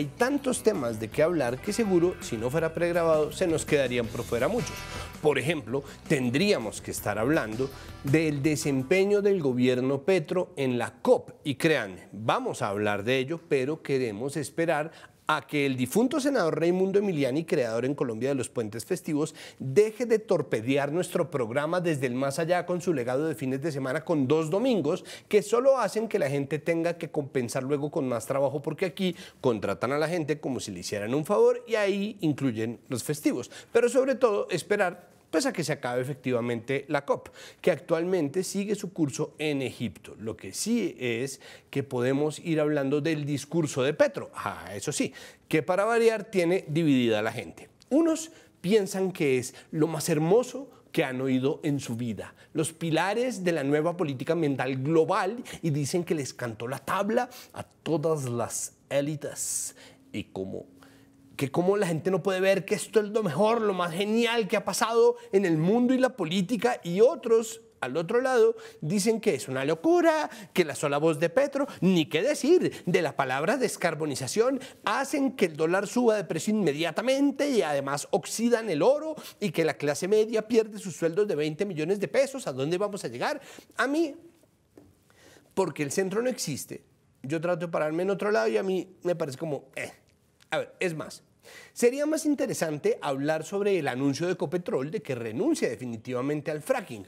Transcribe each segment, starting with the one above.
hay tantos temas de qué hablar que seguro, si no fuera pregrabado, se nos quedarían por fuera muchos. Por ejemplo, tendríamos que estar hablando del desempeño del gobierno Petro en la COP. Y créanme, vamos a hablar de ello, pero queremos esperar a que el difunto senador Raimundo Emiliani, creador en Colombia de los puentes festivos, deje de torpedear nuestro programa desde el más allá con su legado de fines de semana con dos domingos que solo hacen que la gente tenga que compensar luego con más trabajo porque aquí contratan a la gente como si le hicieran un favor y ahí incluyen los festivos. Pero sobre todo esperar pues a que se acabe efectivamente la COP, que actualmente sigue su curso en Egipto. Lo que sí es que podemos ir hablando del discurso de Petro, ah, eso sí, que para variar tiene dividida a la gente. Unos piensan que es lo más hermoso que han oído en su vida, los pilares de la nueva política ambiental global y dicen que les cantó la tabla a todas las élites y como que cómo la gente no puede ver que esto es lo mejor, lo más genial que ha pasado en el mundo y la política y otros al otro lado dicen que es una locura, que la sola voz de Petro, ni qué decir de la palabra descarbonización, hacen que el dólar suba de precio inmediatamente y además oxidan el oro y que la clase media pierde sus sueldos de 20 millones de pesos. ¿A dónde vamos a llegar? A mí, porque el centro no existe, yo trato de pararme en otro lado y a mí me parece como, eh. A ver, es más, Sería más interesante hablar sobre el anuncio de Ecopetrol de que renuncia definitivamente al fracking,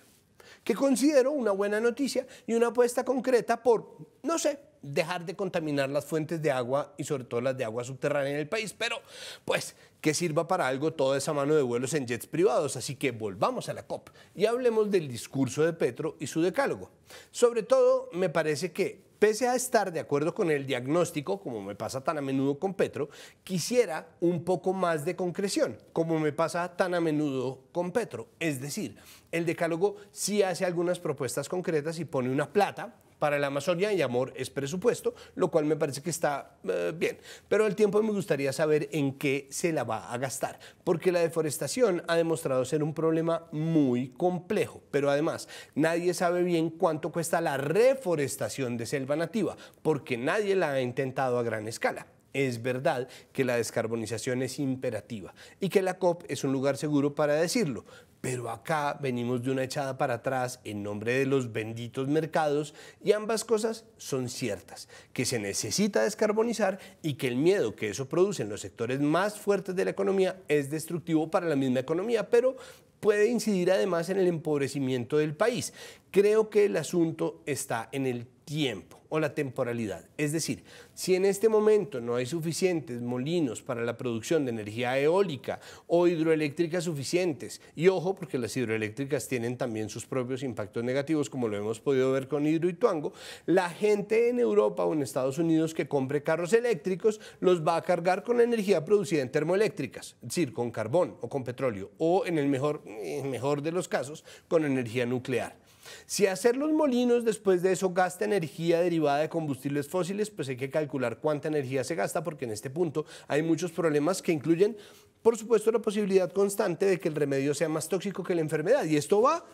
que considero una buena noticia y una apuesta concreta por, no sé, dejar de contaminar las fuentes de agua y sobre todo las de agua subterránea en el país, pero pues que sirva para algo toda esa mano de vuelos en jets privados. Así que volvamos a la COP y hablemos del discurso de Petro y su decálogo. Sobre todo, me parece que pese a estar de acuerdo con el diagnóstico, como me pasa tan a menudo con Petro, quisiera un poco más de concreción, como me pasa tan a menudo con Petro. Es decir, el decálogo sí hace algunas propuestas concretas y pone una plata para la Amazonia y amor es presupuesto, lo cual me parece que está eh, bien. Pero al tiempo me gustaría saber en qué se la va a gastar, porque la deforestación ha demostrado ser un problema muy complejo, pero además nadie sabe bien cuánto cuesta la reforestación de selva nativa, porque nadie la ha intentado a gran escala. Es verdad que la descarbonización es imperativa y que la COP es un lugar seguro para decirlo, pero acá venimos de una echada para atrás en nombre de los benditos mercados y ambas cosas son ciertas, que se necesita descarbonizar y que el miedo que eso produce en los sectores más fuertes de la economía es destructivo para la misma economía, pero puede incidir además en el empobrecimiento del país. Creo que el asunto está en el tiempo o la temporalidad. Es decir, si en este momento no hay suficientes molinos para la producción de energía eólica o hidroeléctrica suficientes, y ojo porque las hidroeléctricas tienen también sus propios impactos negativos, como lo hemos podido ver con Hidro y Tuango, la gente en Europa o en Estados Unidos que compre carros eléctricos los va a cargar con energía producida en termoeléctricas, es decir, con carbón o con petróleo, o en el mejor, mejor de los casos, con energía nuclear. Si hacer los molinos después de eso gasta energía derivada de combustibles fósiles, pues hay que calcular cuánta energía se gasta porque en este punto hay muchos problemas que incluyen, por supuesto, la posibilidad constante de que el remedio sea más tóxico que la enfermedad. Y esto va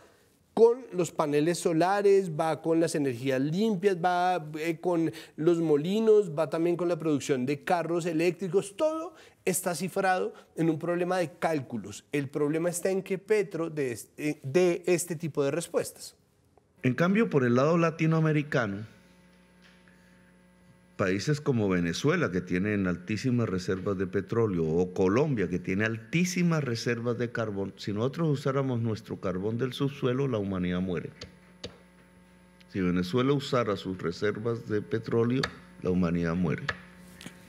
con los paneles solares, va con las energías limpias, va eh, con los molinos, va también con la producción de carros eléctricos, todo está cifrado en un problema de cálculos. El problema está en que Petro de este, este tipo de respuestas. En cambio, por el lado latinoamericano, países como Venezuela, que tienen altísimas reservas de petróleo, o Colombia, que tiene altísimas reservas de carbón, si nosotros usáramos nuestro carbón del subsuelo, la humanidad muere. Si Venezuela usara sus reservas de petróleo, la humanidad muere.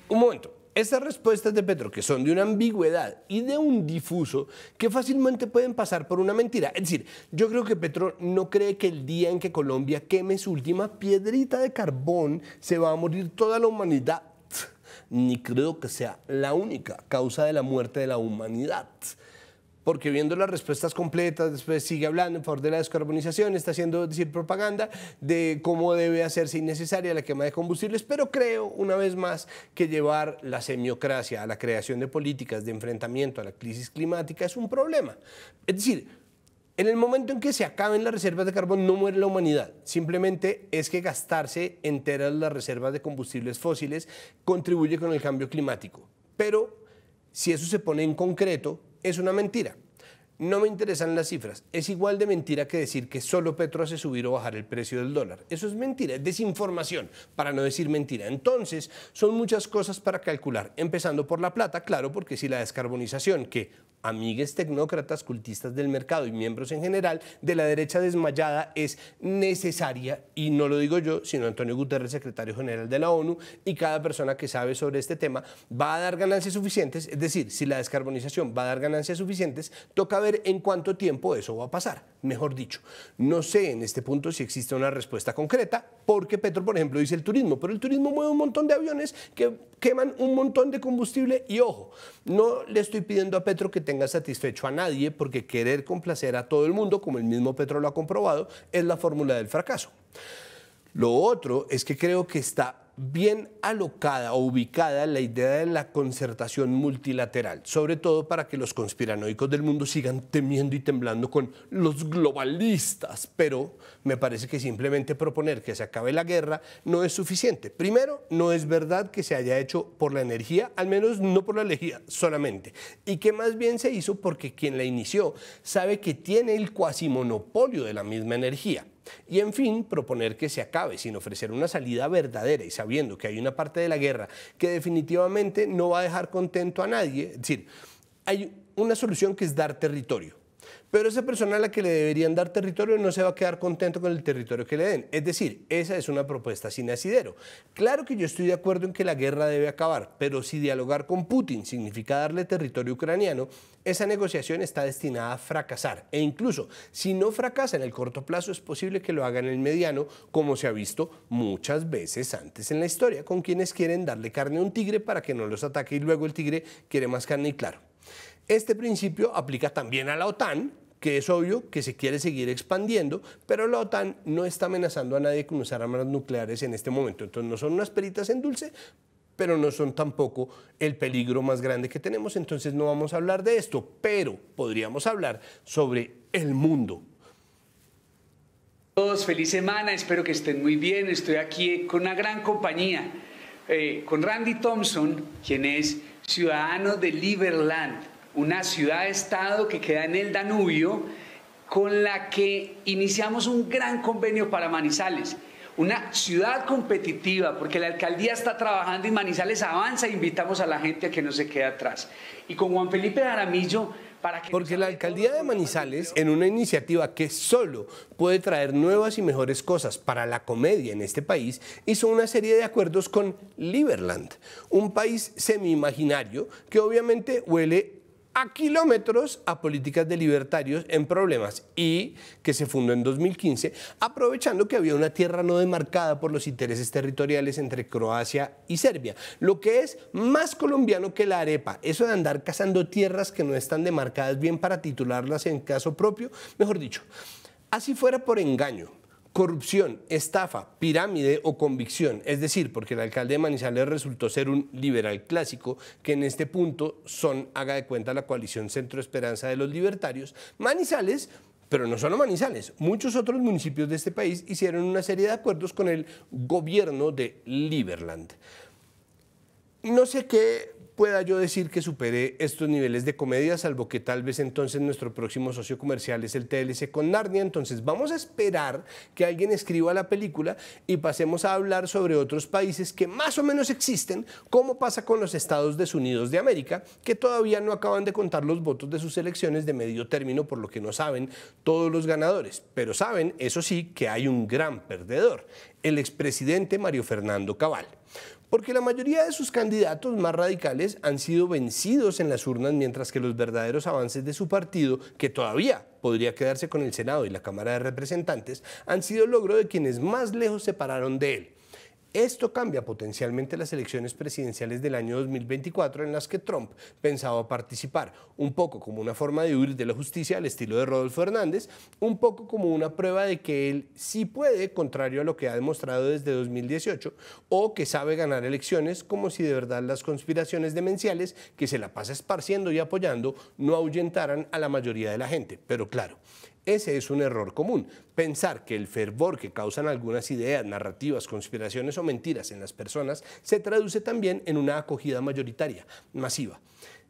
Un momento. Estas respuestas de Petro, que son de una ambigüedad y de un difuso, que fácilmente pueden pasar por una mentira. Es decir, yo creo que Petro no cree que el día en que Colombia queme su última piedrita de carbón se va a morir toda la humanidad. Ni creo que sea la única causa de la muerte de la humanidad porque viendo las respuestas completas, después sigue hablando en favor de la descarbonización, está haciendo decir propaganda de cómo debe hacerse innecesaria la quema de combustibles, pero creo una vez más que llevar la semiocracia a la creación de políticas de enfrentamiento a la crisis climática es un problema. Es decir, En el momento en que se acaben las reservas de carbón no muere la humanidad, simplemente es que gastarse enteras las reservas de combustibles fósiles contribuye con el cambio climático. Pero si eso se pone en concreto, es una mentira. No me interesan las cifras. Es igual de mentira que decir que solo Petro hace subir o bajar el precio del dólar. Eso es mentira, es desinformación, para no decir mentira. Entonces, son muchas cosas para calcular, empezando por la plata, claro, porque si la descarbonización, que amigues tecnócratas, cultistas del mercado y miembros en general de la derecha desmayada es necesaria, y no lo digo yo, sino Antonio Guterres, secretario general de la ONU, y cada persona que sabe sobre este tema va a dar ganancias suficientes, es decir, si la descarbonización va a dar ganancias suficientes, toca ver en cuánto tiempo eso va a pasar. Mejor dicho, no sé en este punto si existe una respuesta concreta, porque Petro, por ejemplo, dice el turismo, pero el turismo mueve un montón de aviones que queman un montón de combustible y ojo, no le estoy pidiendo a Petro que tenga satisfecho a nadie porque querer complacer a todo el mundo, como el mismo Petro lo ha comprobado, es la fórmula del fracaso. Lo otro es que creo que está bien alocada o ubicada la idea de la concertación multilateral, sobre todo para que los conspiranoicos del mundo sigan temiendo y temblando con los globalistas, pero me parece que simplemente proponer que se acabe la guerra no es suficiente. Primero, no es verdad que se haya hecho por la energía, al menos no por la energía solamente, y que más bien se hizo porque quien la inició sabe que tiene el cuasi monopolio de la misma energía. Y en fin, proponer que se acabe sin ofrecer una salida verdadera y sabiendo que hay una parte de la guerra que definitivamente no va a dejar contento a nadie. Es decir, hay una solución que es dar territorio. Pero esa persona a la que le deberían dar territorio no se va a quedar contento con el territorio que le den. Es decir, esa es una propuesta sin asidero. Claro que yo estoy de acuerdo en que la guerra debe acabar, pero si dialogar con Putin significa darle territorio ucraniano, esa negociación está destinada a fracasar. E incluso si no fracasa en el corto plazo, es posible que lo haga en el mediano, como se ha visto muchas veces antes en la historia, con quienes quieren darle carne a un tigre para que no los ataque y luego el tigre quiere más carne y claro. Este principio aplica también a la OTAN, que es obvio que se quiere seguir expandiendo, pero la OTAN no está amenazando a nadie con usar armas nucleares en este momento. Entonces no son unas peritas en dulce, pero no son tampoco el peligro más grande que tenemos. Entonces no vamos a hablar de esto, pero podríamos hablar sobre el mundo. Todos, feliz semana, espero que estén muy bien. Estoy aquí con una gran compañía, eh, con Randy Thompson, quien es ciudadano de Liberland una ciudad-estado que queda en el Danubio, con la que iniciamos un gran convenio para Manizales. Una ciudad competitiva, porque la alcaldía está trabajando y Manizales avanza e invitamos a la gente a que no se quede atrás. Y con Juan Felipe Aramillo, para que Porque la alcaldía de Manizales, en una iniciativa que solo puede traer nuevas y mejores cosas para la comedia en este país, hizo una serie de acuerdos con Liberland, un país semi-imaginario que obviamente huele a kilómetros a políticas de libertarios en problemas y que se fundó en 2015 aprovechando que había una tierra no demarcada por los intereses territoriales entre Croacia y Serbia, lo que es más colombiano que la arepa, eso de andar cazando tierras que no están demarcadas bien para titularlas en caso propio, mejor dicho, así fuera por engaño, corrupción, estafa, pirámide o convicción, es decir, porque el alcalde de Manizales resultó ser un liberal clásico, que en este punto son, haga de cuenta, la coalición Centro Esperanza de los Libertarios, Manizales pero no solo Manizales, muchos otros municipios de este país hicieron una serie de acuerdos con el gobierno de Liberland. No sé qué pueda yo decir que supere estos niveles de comedia, salvo que tal vez entonces nuestro próximo socio comercial es el TLC con Narnia. Entonces vamos a esperar que alguien escriba la película y pasemos a hablar sobre otros países que más o menos existen, como pasa con los Estados Unidos de América, que todavía no acaban de contar los votos de sus elecciones de medio término, por lo que no saben todos los ganadores. Pero saben, eso sí, que hay un gran perdedor, el expresidente Mario Fernando Cabal porque la mayoría de sus candidatos más radicales han sido vencidos en las urnas, mientras que los verdaderos avances de su partido, que todavía podría quedarse con el Senado y la Cámara de Representantes, han sido logro de quienes más lejos se pararon de él. Esto cambia potencialmente las elecciones presidenciales del año 2024 en las que Trump pensaba participar, un poco como una forma de huir de la justicia al estilo de Rodolfo Hernández, un poco como una prueba de que él sí puede, contrario a lo que ha demostrado desde 2018, o que sabe ganar elecciones como si de verdad las conspiraciones demenciales que se la pasa esparciendo y apoyando no ahuyentaran a la mayoría de la gente. Pero claro, Ese es un error común. Pensar que el fervor que causan algunas ideas, narrativas, conspiraciones o mentiras en las personas se traduce también en una acogida mayoritaria, masiva.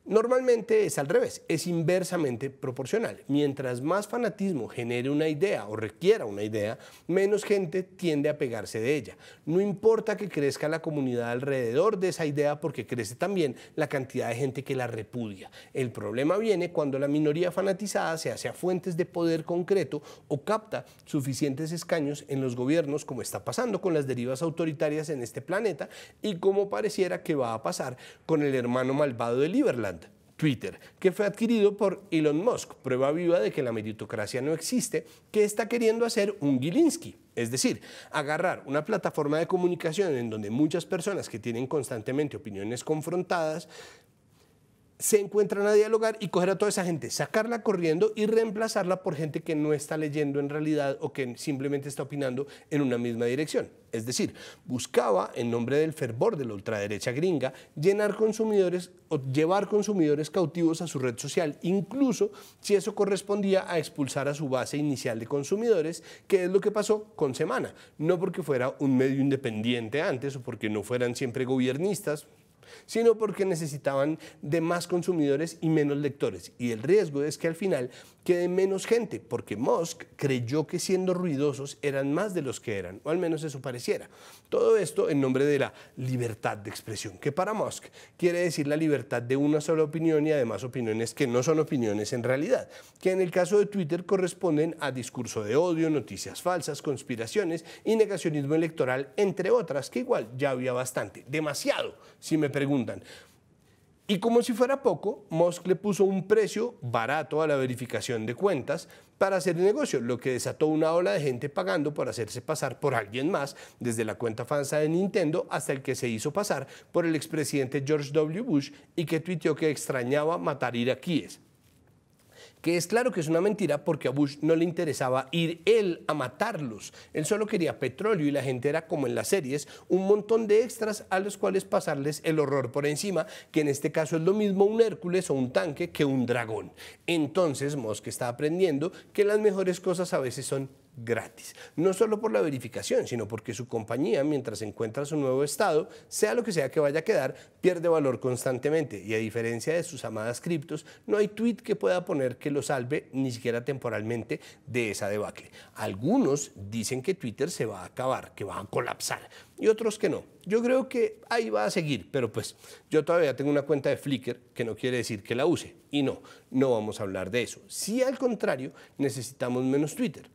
Normalmente es al revés, es inversamente proporcional. Mientras más fanatismo genere una idea o requiera una idea, menos gente tiende a pegarse de ella. No importa que crezca la comunidad alrededor de esa idea porque crece también la cantidad de gente que la repudia. El problema viene cuando la minoría fanatizada se hace a fuentes de poder concreto o capta suficientes escaños en los gobiernos como está pasando con las derivas autoritarias en este planeta y como pareciera que va a pasar con el hermano malvado de Liberland. Twitter, que fue adquirido por Elon Musk, prueba viva de que la meritocracia no existe, que está queriendo hacer un Gilinski, es decir, agarrar una plataforma de comunicación en donde muchas personas que tienen constantemente opiniones confrontadas se encuentran a dialogar y coger a toda esa gente, sacarla corriendo y reemplazarla por gente que no está leyendo en realidad o que simplemente está opinando en una misma dirección. Es decir, buscaba, en nombre del fervor de la ultraderecha gringa, llenar consumidores o llevar consumidores cautivos a su red social, incluso si eso correspondía a expulsar a su base inicial de consumidores, que es lo que pasó con Semana. No porque fuera un medio independiente antes o porque no fueran siempre gobiernistas, sino porque necesitaban de más consumidores y menos lectores. Y el riesgo es que al final quede menos gente, porque Musk creyó que siendo ruidosos eran más de los que eran, o al menos eso pareciera. Todo esto en nombre de la libertad de expresión, que para Musk quiere decir la libertad de una sola opinión y además opiniones que no son opiniones en realidad, que en el caso de Twitter corresponden a discurso de odio, noticias falsas, conspiraciones y negacionismo electoral, entre otras, que igual ya había bastante, demasiado, si me preguntan. Y como si fuera poco, Musk le puso un precio barato a la verificación de cuentas para hacer el negocio, lo que desató una ola de gente pagando por hacerse pasar por alguien más, desde la cuenta falsa de Nintendo hasta el que se hizo pasar por el expresidente George W. Bush y que tuiteó que extrañaba matar iraquíes que es claro que es una mentira porque a Bush no le interesaba ir él a matarlos. Él solo quería petróleo y la gente era como en las series, un montón de extras a los cuales pasarles el horror por encima, que en este caso es lo mismo un Hércules o un tanque que un dragón. Entonces Musk está aprendiendo que las mejores cosas a veces son gratis. No solo por la verificación, sino porque su compañía, mientras encuentra su nuevo estado, sea lo que sea que vaya a quedar, pierde valor constantemente. Y a diferencia de sus amadas criptos, no hay tweet que pueda poner que lo salve ni siquiera temporalmente de esa debacle. Algunos dicen que Twitter se va a acabar, que va a colapsar, y otros que no. Yo creo que ahí va a seguir, pero pues yo todavía tengo una cuenta de Flickr que no quiere decir que la use. Y no, no vamos a hablar de eso. Si al contrario, necesitamos menos Twitter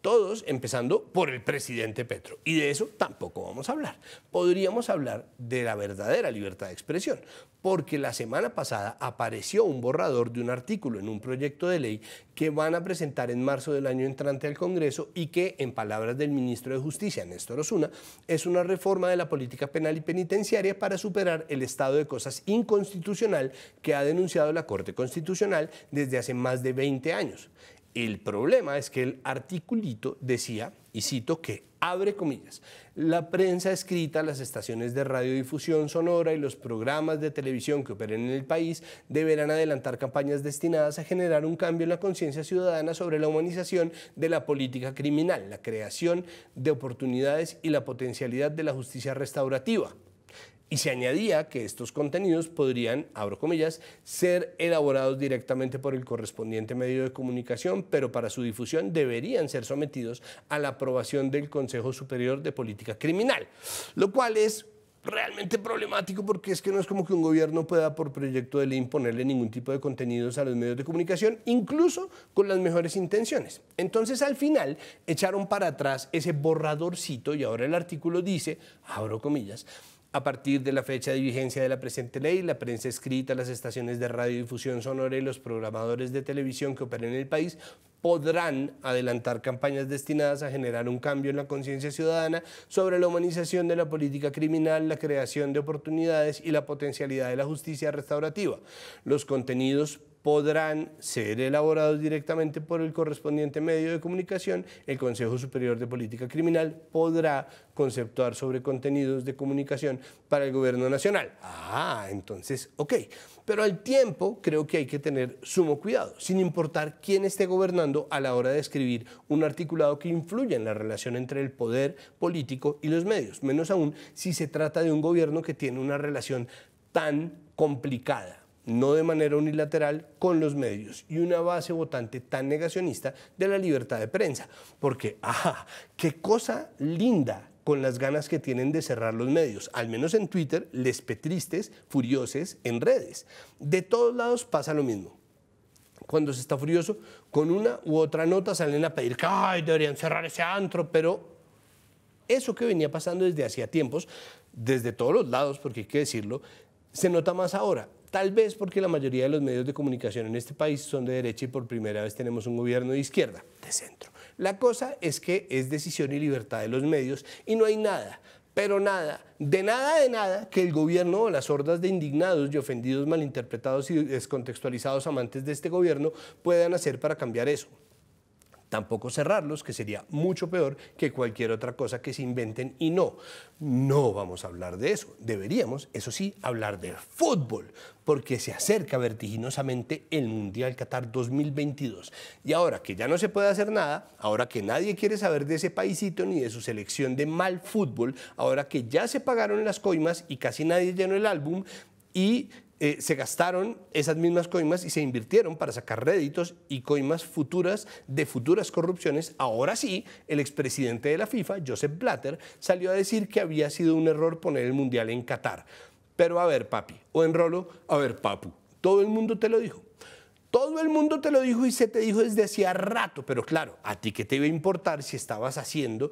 todos empezando por el presidente Petro. Y de eso tampoco vamos a hablar. Podríamos hablar de la verdadera libertad de expresión, porque la semana pasada apareció un borrador de un artículo en un proyecto de ley que van a presentar en marzo del año entrante al Congreso y que, en palabras del ministro de Justicia, Néstor Osuna, es una reforma de la política penal y penitenciaria para superar el estado de cosas inconstitucional que ha denunciado la Corte Constitucional desde hace más de 20 años. El problema es que el articulito decía, y cito, que abre comillas, la prensa escrita, las estaciones de radiodifusión sonora y los programas de televisión que operen en el país deberán adelantar campañas destinadas a generar un cambio en la conciencia ciudadana sobre la humanización de la política criminal, la creación de oportunidades y la potencialidad de la justicia restaurativa. Y se añadía que estos contenidos podrían, abro comillas, ser elaborados directamente por el correspondiente medio de comunicación, pero para su difusión deberían ser sometidos a la aprobación del Consejo Superior de Política Criminal, lo cual es realmente problemático porque es que no es como que un gobierno pueda por proyecto de ley imponerle ningún tipo de contenidos a los medios de comunicación, incluso con las mejores intenciones. Entonces al final echaron para atrás ese borradorcito y ahora el artículo dice, abro comillas, a partir de la fecha de vigencia de la presente ley, la prensa escrita, las estaciones de radiodifusión sonora y los programadores de televisión que operen en el país podrán adelantar campañas destinadas a generar un cambio en la conciencia ciudadana sobre la humanización de la política criminal, la creación de oportunidades y la potencialidad de la justicia restaurativa. Los contenidos podrán ser elaborados directamente por el correspondiente medio de comunicación, el Consejo Superior de Política Criminal podrá conceptuar sobre contenidos de comunicación para el gobierno nacional. Ah, entonces, ok. Pero al tiempo creo que hay que tener sumo cuidado, sin importar quién esté gobernando a la hora de escribir un articulado que influya en la relación entre el poder político y los medios, menos aún si se trata de un gobierno que tiene una relación tan complicada no de manera unilateral, con los medios y una base votante tan negacionista de la libertad de prensa. Porque, ajá, qué cosa linda con las ganas que tienen de cerrar los medios, al menos en Twitter, les petristes, furioses en redes. De todos lados pasa lo mismo. Cuando se está furioso, con una u otra nota salen a pedir que deberían cerrar ese antro, pero eso que venía pasando desde hacía tiempos, desde todos los lados, porque hay que decirlo, se nota más ahora. Tal vez porque la mayoría de los medios de comunicación en este país son de derecha y por primera vez tenemos un gobierno de izquierda, de centro. La cosa es que es decisión y libertad de los medios y no hay nada, pero nada, de nada de nada que el gobierno o las hordas de indignados y ofendidos malinterpretados y descontextualizados amantes de este gobierno puedan hacer para cambiar eso tampoco cerrarlos, que sería mucho peor que cualquier otra cosa que se inventen y no, no vamos a hablar de eso. Deberíamos, eso sí, hablar de fútbol, porque se acerca vertiginosamente el Mundial Qatar 2022. Y ahora que ya no se puede hacer nada, ahora que nadie quiere saber de ese paisito ni de su selección de mal fútbol, ahora que ya se pagaron las coimas y casi nadie llenó el álbum y eh, se gastaron esas mismas coimas y se invirtieron para sacar réditos y coimas futuras de futuras corrupciones. Ahora sí, el expresidente de la FIFA, Joseph Blatter, salió a decir que había sido un error poner el Mundial en Qatar. Pero a ver, papi, o en Rolo, a ver, papu, todo el mundo te lo dijo. Todo el mundo te lo dijo y se te dijo desde hacía rato, pero claro, a ti qué te iba a importar si estabas haciendo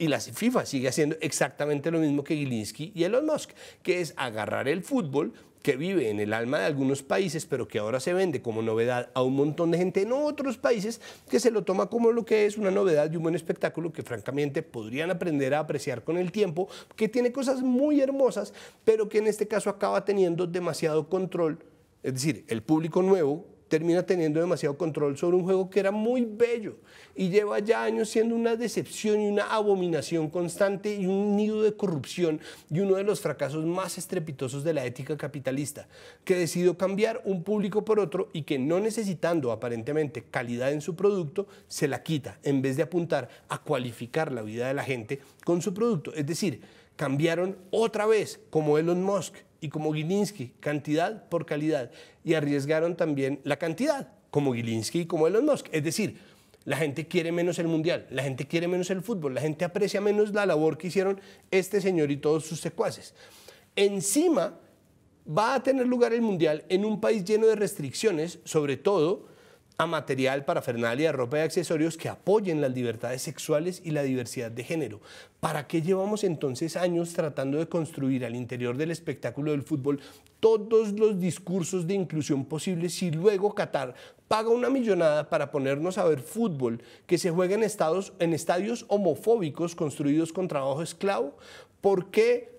y la FIFA sigue haciendo exactamente lo mismo que Gilinski y Elon Musk, que es agarrar el fútbol, que vive en el alma de algunos países, pero que ahora se vende como novedad a un montón de gente en otros países que se lo toma como lo que es una novedad y un buen espectáculo que francamente podrían aprender a apreciar con el tiempo, que tiene cosas muy hermosas, pero que en este caso acaba teniendo demasiado control. Es decir, el público nuevo termina teniendo demasiado control sobre un juego que era muy bello y lleva ya años siendo una decepción y una abominación constante y un nido de corrupción y uno de los fracasos más estrepitosos de la ética capitalista, que decidió cambiar un público por otro y que no necesitando aparentemente calidad en su producto, se la quita en vez de apuntar a cualificar la vida de la gente con su producto. Es decir, cambiaron otra vez como Elon Musk y como Gilinski, cantidad por calidad, y arriesgaron también la cantidad, como Gilinski y como Elon Musk. Es decir, la gente quiere menos el mundial, la gente quiere menos el fútbol, la gente aprecia menos la labor que hicieron este señor y todos sus secuaces. Encima, va a tener lugar el mundial en un país lleno de restricciones, sobre todo a material, para parafernalia, ropa y accesorios que apoyen las libertades sexuales y la diversidad de género. ¿Para qué llevamos entonces años tratando de construir al interior del espectáculo del fútbol todos los discursos de inclusión posibles si luego Qatar paga una millonada para ponernos a ver fútbol que se juega en, estados, en estadios homofóbicos construidos con trabajo esclavo? ¿Por qué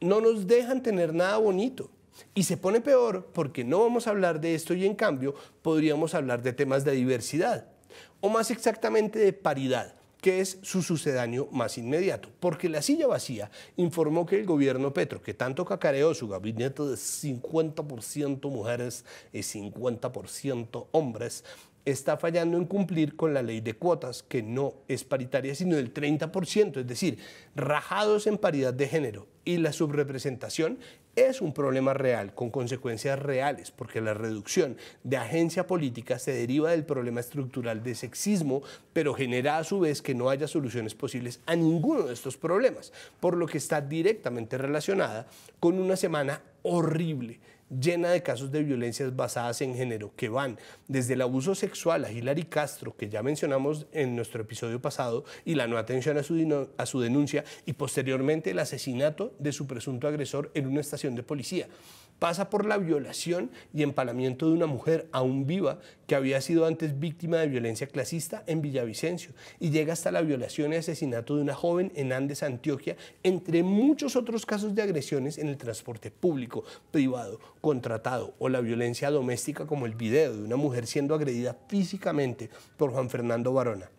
no nos dejan tener nada bonito? Y se pone peor porque no vamos a hablar de esto y en cambio podríamos hablar de temas de diversidad, o más exactamente de paridad que es su sucedáneo más inmediato, porque la silla vacía informó que el gobierno Petro, que tanto cacareó su gabinete de 50% mujeres y 50% hombres, está fallando en cumplir con la ley de cuotas, que no es paritaria, sino del 30%, es decir, rajados en paridad de género. Y la subrepresentación es un problema real, con consecuencias reales, porque la reducción de agencia política se deriva del problema estructural de sexismo, pero genera a su vez que no haya soluciones posibles a ninguno de estos problemas, por lo que está directamente relacionada con una semana horrible llena de casos de violencias basadas en género que van desde el abuso sexual a Hilary Castro, que ya mencionamos en nuestro episodio pasado, y la no atención a su, a su denuncia, y posteriormente el asesinato de su presunto agresor en una estación de policía. Pasa por la violación y empalamiento de una mujer aún viva que había sido antes víctima de violencia clasista en Villavicencio y llega hasta la violación y asesinato de una joven en Andes, Antioquia, entre muchos otros casos de agresiones en el transporte público, privado, contratado o la violencia doméstica como el video de una mujer siendo agredida físicamente por Juan Fernando Barona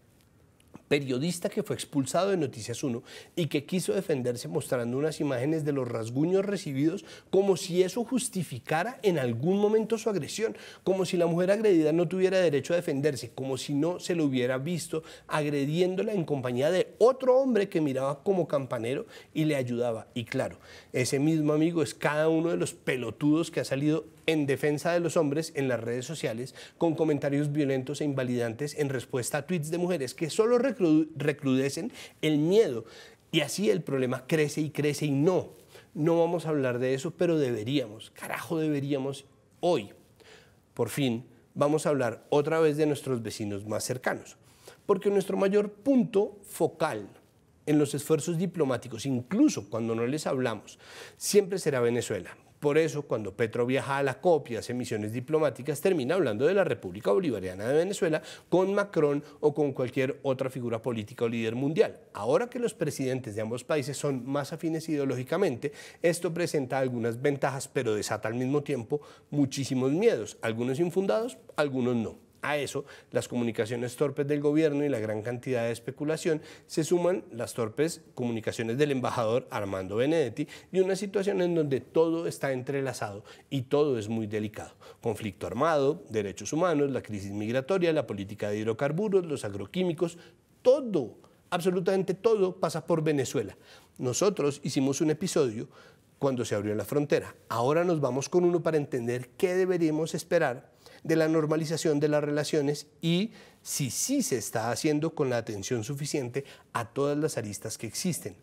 periodista que fue expulsado de Noticias 1 y que quiso defenderse mostrando unas imágenes de los rasguños recibidos como si eso justificara en algún momento su agresión, como si la mujer agredida no tuviera derecho a defenderse, como si no se lo hubiera visto agrediéndola en compañía de otro hombre que miraba como campanero y le ayudaba. Y claro, ese mismo amigo es cada uno de los pelotudos que ha salido en defensa de los hombres en las redes sociales con comentarios violentos e invalidantes en respuesta a tweets de mujeres que solo recrudecen el miedo. Y así el problema crece y crece y no, no vamos a hablar de eso, pero deberíamos, carajo deberíamos hoy, por fin, vamos a hablar otra vez de nuestros vecinos más cercanos. Porque nuestro mayor punto focal en los esfuerzos diplomáticos, incluso cuando no les hablamos, siempre será Venezuela. Por eso, cuando Petro viaja a la COP y hace misiones diplomáticas, termina hablando de la República Bolivariana de Venezuela con Macron o con cualquier otra figura política o líder mundial. Ahora que los presidentes de ambos países son más afines ideológicamente, esto presenta algunas ventajas, pero desata al mismo tiempo muchísimos miedos, algunos infundados, algunos no. A eso, las comunicaciones torpes del gobierno y la gran cantidad de especulación se suman las torpes comunicaciones del embajador Armando Benedetti y una situación en donde todo está entrelazado y todo es muy delicado. Conflicto armado, derechos humanos, la crisis migratoria, la política de hidrocarburos, los agroquímicos, todo, absolutamente todo pasa por Venezuela. Nosotros hicimos un episodio cuando se abrió la frontera. Ahora nos vamos con uno para entender qué deberíamos esperar de la normalización de las relaciones y si sí se está haciendo con la atención suficiente a todas las aristas que existen.